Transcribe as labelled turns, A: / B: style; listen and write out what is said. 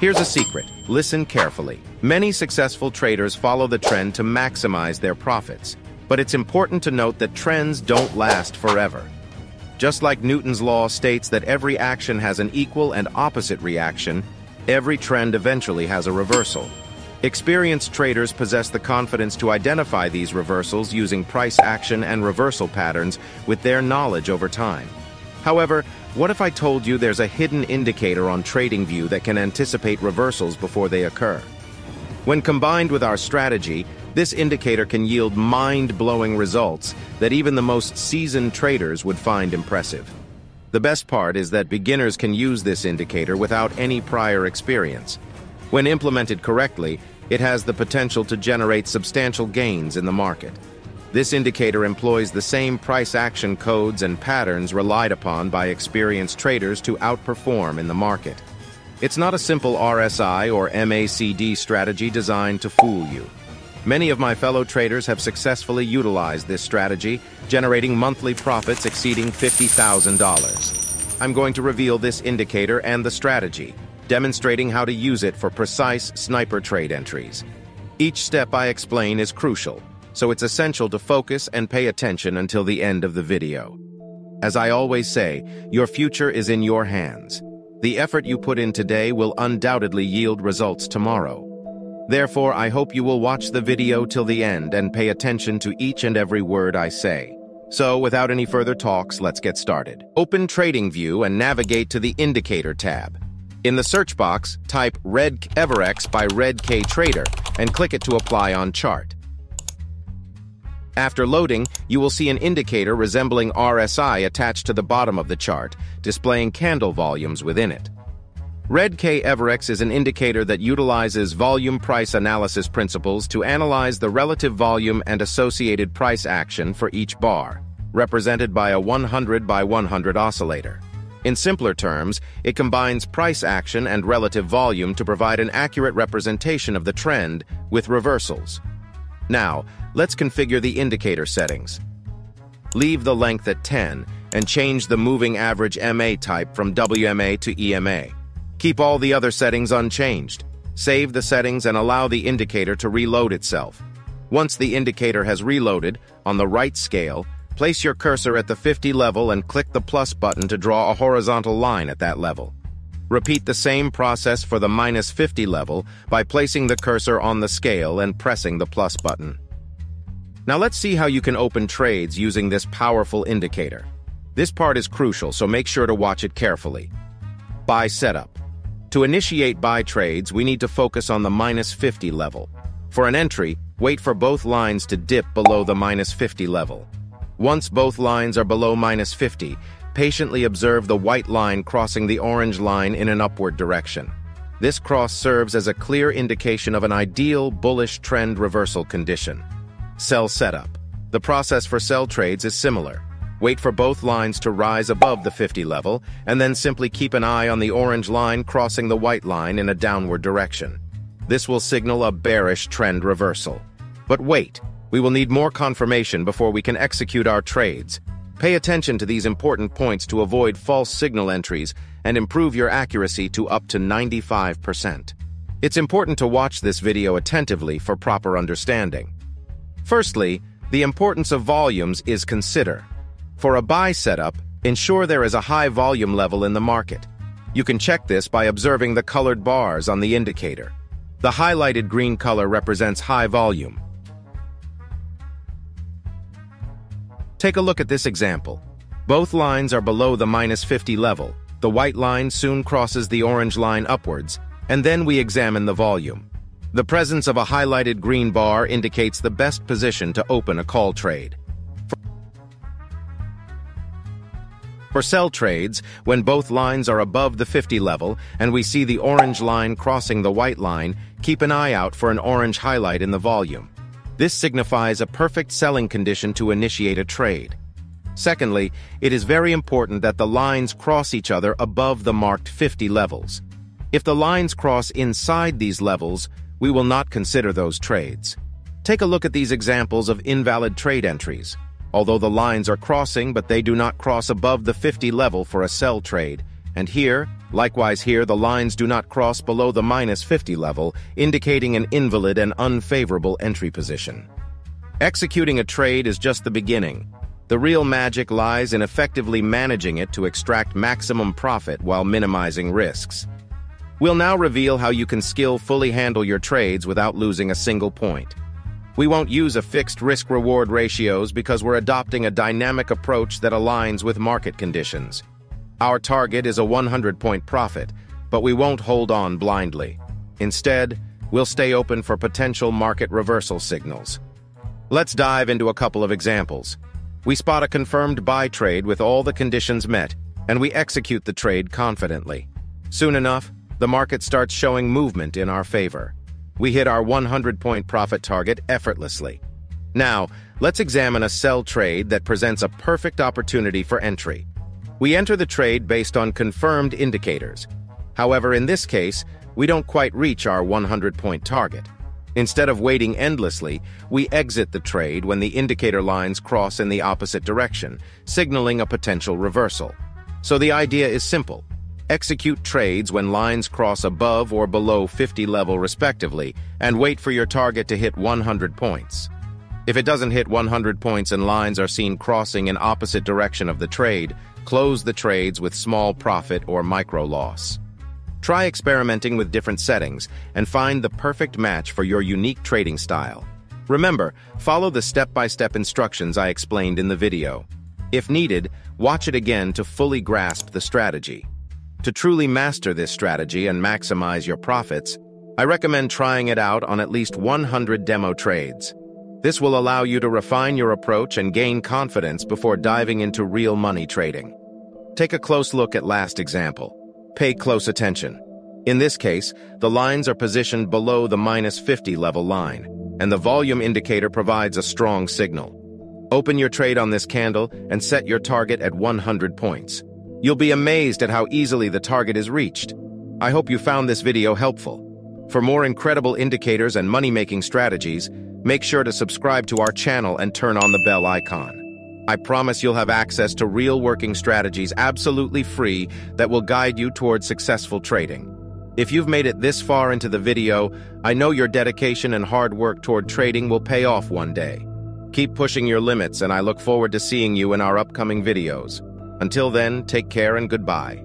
A: Here's a secret. Listen carefully. Many successful traders follow the trend to maximize their profits. But it's important to note that trends don't last forever. Just like Newton's law states that every action has an equal and opposite reaction, every trend eventually has a reversal. Experienced traders possess the confidence to identify these reversals using price action and reversal patterns with their knowledge over time. However, what if I told you there's a hidden indicator on TradingView that can anticipate reversals before they occur? When combined with our strategy, this indicator can yield mind-blowing results that even the most seasoned traders would find impressive. The best part is that beginners can use this indicator without any prior experience. When implemented correctly, it has the potential to generate substantial gains in the market. This indicator employs the same price action codes and patterns relied upon by experienced traders to outperform in the market. It's not a simple RSI or MACD strategy designed to fool you. Many of my fellow traders have successfully utilized this strategy, generating monthly profits exceeding $50,000. I'm going to reveal this indicator and the strategy, demonstrating how to use it for precise sniper trade entries. Each step I explain is crucial, so it's essential to focus and pay attention until the end of the video. As I always say, your future is in your hands. The effort you put in today will undoubtedly yield results tomorrow. Therefore, I hope you will watch the video till the end and pay attention to each and every word I say. So, without any further talks, let's get started. Open TradingView and navigate to the Indicator tab. In the search box, type Red Everex by Red K Trader and click it to apply on chart. After loading, you will see an indicator resembling RSI attached to the bottom of the chart, displaying candle volumes within it. Red K Everex is an indicator that utilizes volume price analysis principles to analyze the relative volume and associated price action for each bar, represented by a 100 by 100 oscillator. In simpler terms, it combines price action and relative volume to provide an accurate representation of the trend with reversals. Now, let's configure the indicator settings. Leave the length at 10 and change the moving average MA type from WMA to EMA. Keep all the other settings unchanged. Save the settings and allow the indicator to reload itself. Once the indicator has reloaded, on the right scale, Place your cursor at the 50 level and click the plus button to draw a horizontal line at that level. Repeat the same process for the minus 50 level by placing the cursor on the scale and pressing the plus button. Now let's see how you can open trades using this powerful indicator. This part is crucial, so make sure to watch it carefully. Buy setup. To initiate buy trades, we need to focus on the minus 50 level. For an entry, wait for both lines to dip below the minus 50 level. Once both lines are below minus 50, patiently observe the white line crossing the orange line in an upward direction. This cross serves as a clear indication of an ideal bullish trend reversal condition. Sell setup. The process for sell trades is similar. Wait for both lines to rise above the 50 level, and then simply keep an eye on the orange line crossing the white line in a downward direction. This will signal a bearish trend reversal. But wait, we will need more confirmation before we can execute our trades. Pay attention to these important points to avoid false signal entries and improve your accuracy to up to 95%. It's important to watch this video attentively for proper understanding. Firstly, the importance of volumes is consider. For a buy setup, ensure there is a high volume level in the market. You can check this by observing the colored bars on the indicator. The highlighted green color represents high volume, Take a look at this example. Both lines are below the minus 50 level. The white line soon crosses the orange line upwards, and then we examine the volume. The presence of a highlighted green bar indicates the best position to open a call trade. For sell trades, when both lines are above the 50 level and we see the orange line crossing the white line, keep an eye out for an orange highlight in the volume. This signifies a perfect selling condition to initiate a trade. Secondly, it is very important that the lines cross each other above the marked 50 levels. If the lines cross inside these levels, we will not consider those trades. Take a look at these examples of invalid trade entries. Although the lines are crossing but they do not cross above the 50 level for a sell trade, And here, likewise here, the lines do not cross below the minus 50 level, indicating an invalid and unfavorable entry position. Executing a trade is just the beginning. The real magic lies in effectively managing it to extract maximum profit while minimizing risks. We'll now reveal how you can skillfully handle your trades without losing a single point. We won't use a fixed risk-reward ratios because we're adopting a dynamic approach that aligns with market conditions. Our target is a 100-point profit, but we won't hold on blindly. Instead, we'll stay open for potential market reversal signals. Let's dive into a couple of examples. We spot a confirmed buy trade with all the conditions met, and we execute the trade confidently. Soon enough, the market starts showing movement in our favor. We hit our 100-point profit target effortlessly. Now, let's examine a sell trade that presents a perfect opportunity for entry. We enter the trade based on confirmed indicators. However, in this case, we don't quite reach our 100-point target. Instead of waiting endlessly, we exit the trade when the indicator lines cross in the opposite direction, signaling a potential reversal. So the idea is simple. Execute trades when lines cross above or below 50 level respectively, and wait for your target to hit 100 points. If it doesn't hit 100 points and lines are seen crossing in opposite direction of the trade, close the trades with small profit or micro loss. Try experimenting with different settings and find the perfect match for your unique trading style. Remember, follow the step-by-step -step instructions I explained in the video. If needed, watch it again to fully grasp the strategy. To truly master this strategy and maximize your profits, I recommend trying it out on at least 100 demo trades. This will allow you to refine your approach and gain confidence before diving into real money trading. Take a close look at last example. Pay close attention. In this case, the lines are positioned below the minus 50 level line, and the volume indicator provides a strong signal. Open your trade on this candle and set your target at 100 points. You'll be amazed at how easily the target is reached. I hope you found this video helpful. For more incredible indicators and money-making strategies, make sure to subscribe to our channel and turn on the bell icon. I promise you'll have access to real working strategies absolutely free that will guide you towards successful trading. If you've made it this far into the video, I know your dedication and hard work toward trading will pay off one day. Keep pushing your limits and I look forward to seeing you in our upcoming videos. Until then, take care and goodbye.